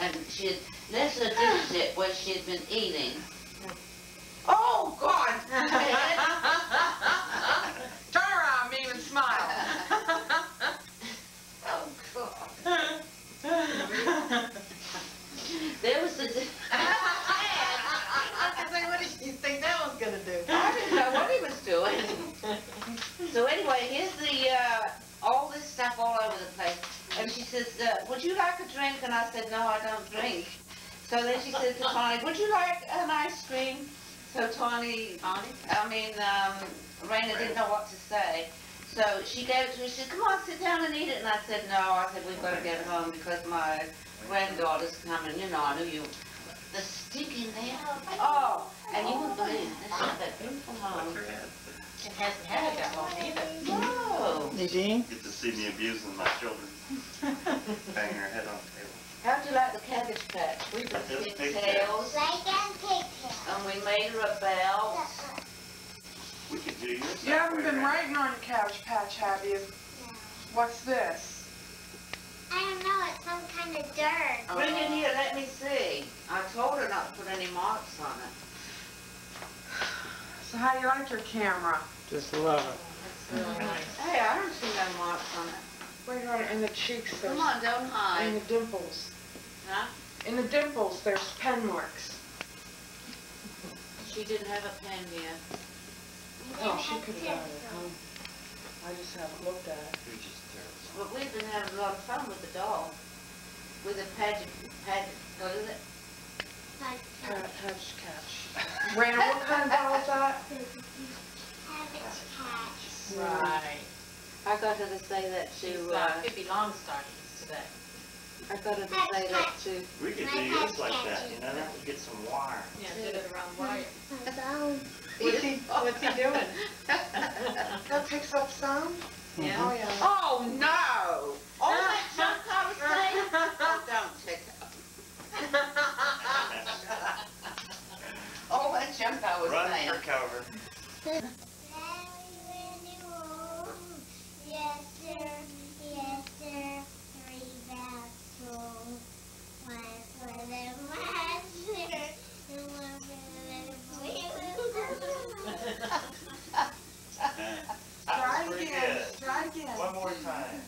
and she had left her tip where she had been eating. Oh, God! Turn around, Meme, and smile. Oh, God. There was the, di- I say, what did you think that was gonna do? I didn't know what he was doing. So anyway, here's the, uh, all this stuff all over the place. And she says, uh, would you like a drink? And I said, no, I don't drink. So then she said to Tony, would you like an ice cream? So Tony, Tawny? I mean, um, Raina didn't know what to say. So she gave it to me. she said, come on, sit down and eat it. And I said, no, I said, we've got to get home because my granddaughter's coming, you know, I knew you. The stick in there, oh, and you wouldn't believe, this is that beautiful home. It hasn't had it that long either. Whoa. Nadean? Get to see me abusing my children, banging her head on the table. How'd you like the cabbage patch? We put Those pigtails, Like and pigtails. and we made her a belt. We could do yours You haven't been writing on your Cabbage Patch, have you? What's this? I don't know, it's some kind of dirt. Bring it here, let me see. I told her not to put any marks on it. So how you like your camera? Just love it. That's really nice. Hey, I don't see no marks on it. Right on in the cheeks, there's, Come on, don't in hide. the dimples. Huh? In the dimples, there's pen marks. She didn't have a pen here. Oh, she could have done it, huh? I just haven't looked at it. You're just terrible. But we've been having a lot of fun with the doll. With the pageant, pageant, what is it? Like Cat, catch, catch. Raina, what kind of doll is that? Right. I got her to say that She's, to, uh, uh, Pippi Longstockings today. I got her to say that to, We could do yours like that, you know, that would get some wire. Yeah, do it around wire. My. What's he, what's he doing? That picks up sound? Yeah. Oh, yeah. oh, no! All that junk I was saying? Oh, don't take it. All that junk I was Run saying. for cover. Yes, sir. Yes, sir. Three bathrooms. One for the master. And one for the That was pretty good. Try again. One more time.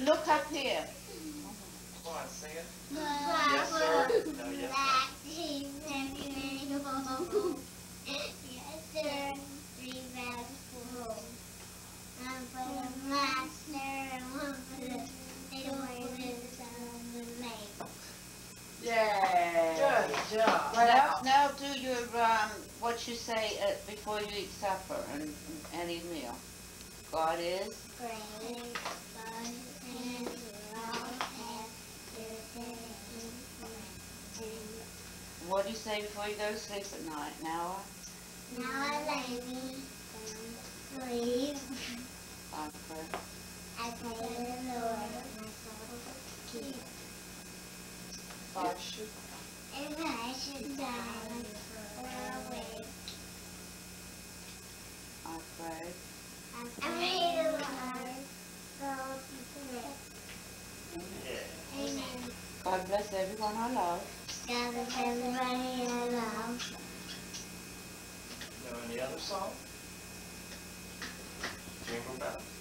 Look up here. Come on, sing it. Yes, sir. No, yes, Yes, sir. Three bathrooms. One for the master and one for the little ones on the lake. Yay. Good job. Right Now, now do your, um, what you say uh, before you eat supper and any meal. God is, Great fun and all have what do you say before you go to sleep at night? Now, Now I lay me down sleep. I pray. I pray to the Lord my soul to keep. Five shoot. If I should die or awake, I pray. I pray the Lord go to Yeah. Amen. God everyone I love. God bless everybody I love. Know any other song? Jingle bells.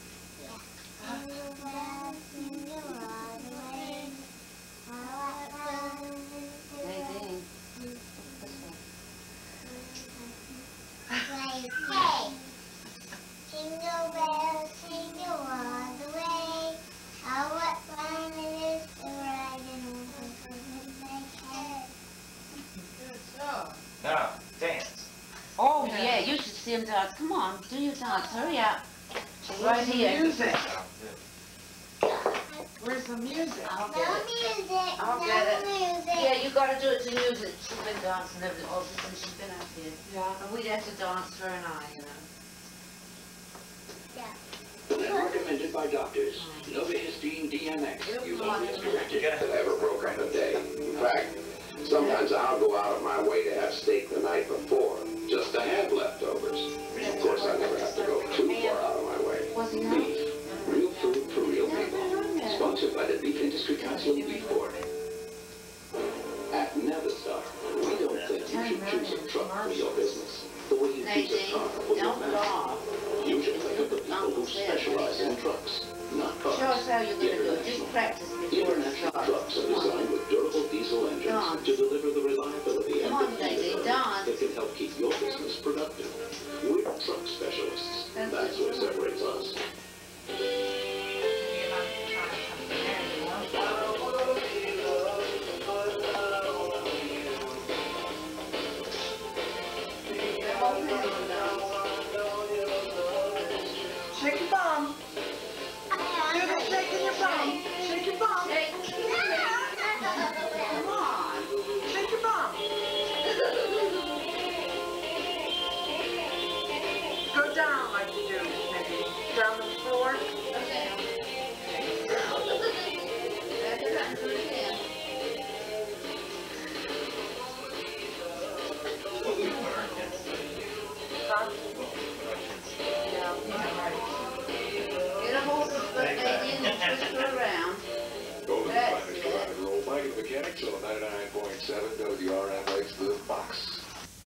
Dance. Oh, Yeah. yeah, you should see him dance. Come on, do your dance. Hurry up. Right Where's the here. music? Where's the music? I'll No get it. music, I'll no get it. music. Yeah, you gotta do it to music. She's been dancing every, all oh, since she's been up here. Yeah. And we'd have to dance her and I, you know. As recommended by doctors, Novahistine DMX is only as directed. Get to have a program a day. In fact, sometimes I'll go out of my way to have steak the night before, just to have leftovers. Of course, I never have to go too far out of my way. Beef, real food for real people. Sponsored by the Beef Industry Council and Beef Board. At Navistar, we don't think you should choose a truck for your business. The way you choose a car for your family. You should think of the people who specialize in trucks, not cars. Show us how you're gonna do it. Just practice before starts. trucks are designed help keep your business productive. We're truck specialists. That's That's what separates us.